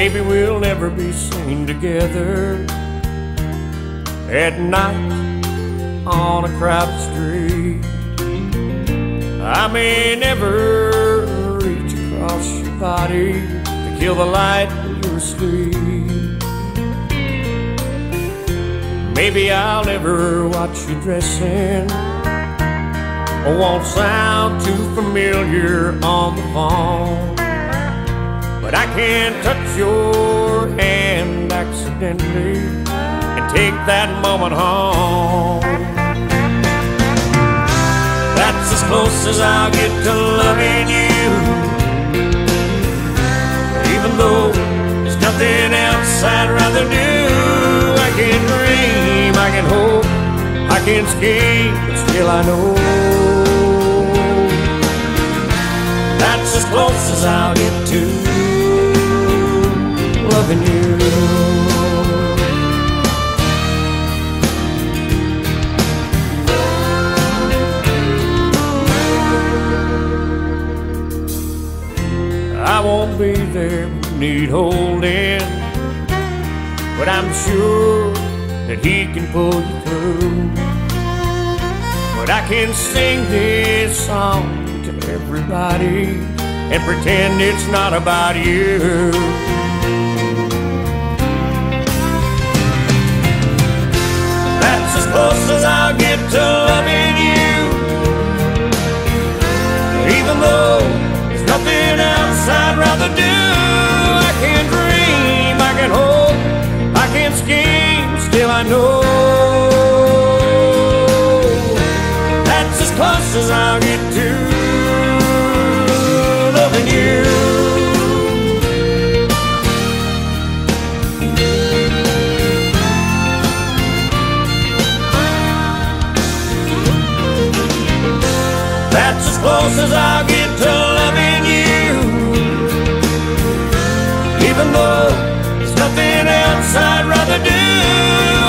ever be seen together at night on a crowded street. I may never reach across your body to kill the light in your sleep. Maybe I'll never watch you dressing or won't sound too familiar on the phone. But I can't touch your hand accidentally and take that moment home. That's as close as I'll get to loving you. Even though there's nothing else I'd rather do, I can dream, I can hope, I can scheme, but still I know. That's as close as I'll get to I won't be there need holding, but I'm sure that he can pull you through. But I can sing this song to everybody and pretend it's not about you. That's as close as I'll get to nothing else I'd rather do, I can dream, I can hope, I can scheme, still I know. That's as close as I'll get to loving you. That's as close as I'll get even though there's nothing else I'd rather do.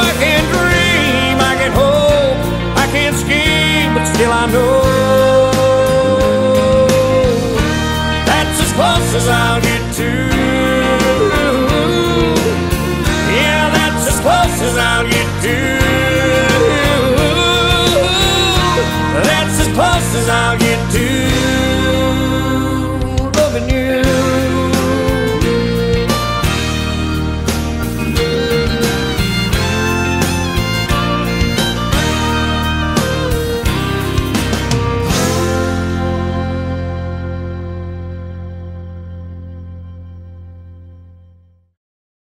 I can dream, I can hope, I can scheme, but still I know that's as close as I'll get to. Yeah, that's as close as I'll get to. That's as close as I'll get.